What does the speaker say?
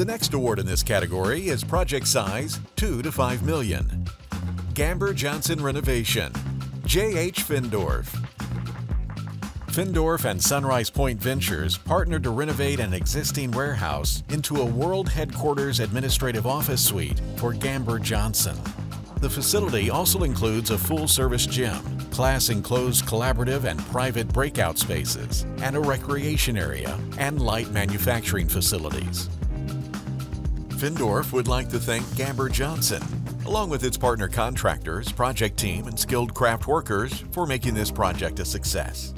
The next award in this category is project size 2 to 5 million. Gamber Johnson Renovation, J.H. Findorff. Findorff and Sunrise Point Ventures partnered to renovate an existing warehouse into a world headquarters administrative office suite for Gamber Johnson. The facility also includes a full service gym, class enclosed collaborative and private breakout spaces, and a recreation area and light manufacturing facilities. Findorff would like to thank Gamber Johnson, along with its partner contractors, project team, and skilled craft workers for making this project a success.